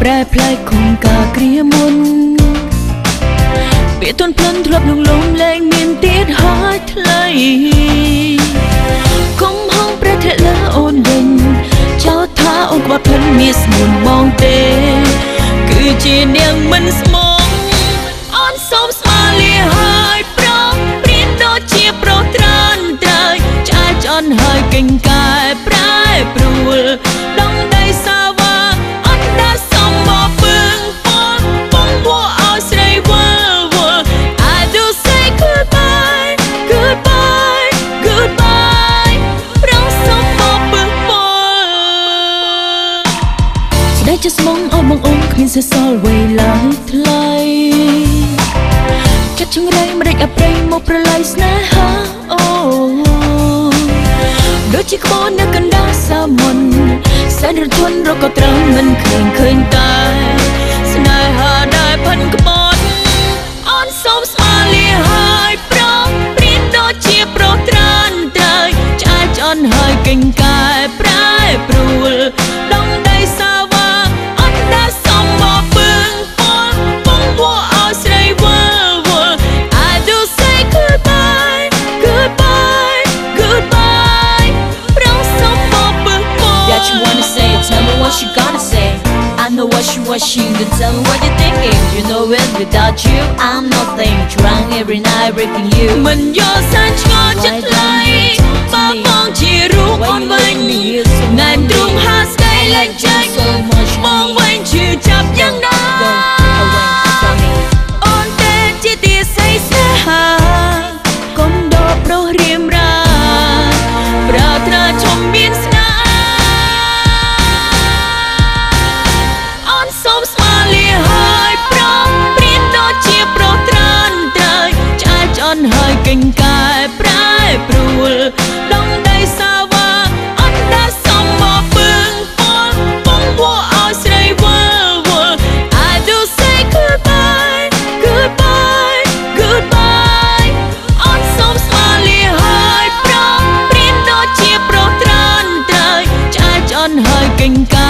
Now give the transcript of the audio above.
ប្រែប្លែកគងការគ្រាមុនពាក្យទន់ភ្លន់ធ្លាប់លងលំលែងមានទៀតហើយថ្លៃគុំហងប្រធាលើអូនវិញចោទថាអូនក្បត់ភ្លិនមានស្មួនបងទេ គឺជានាងមិនស្មងអូនសូមស្មាលាហើយប្រងព្រៀនដូចជាប្រុសត្រានត្រូវឆ្អែចន់ហើយកេងកែ ស្ដីជាស្មងឲ្យបងអូនគ្មានសេះសល់វេលាថ្លៃចិត្តចង្រៃម្ដេចអប្រេងមកប្រឡាយស្នេហាអូដូចជាក្បូននៅកណ្ដាលសាមុនសែនរជន់រកក៏ត្រឹមមិនឃើញឃើញតែស្នេហាដែលផិនក្បូនអូនសូមស្មាលាហើយប្រងព្រៀនដូចជាប្រុសត្រានត្រូវឆ្អែចអន់ហើយកេង washing the tell me what you're thinking You know it, without you. I'm nothing Drunk every night breaking you. tan hai cành ca.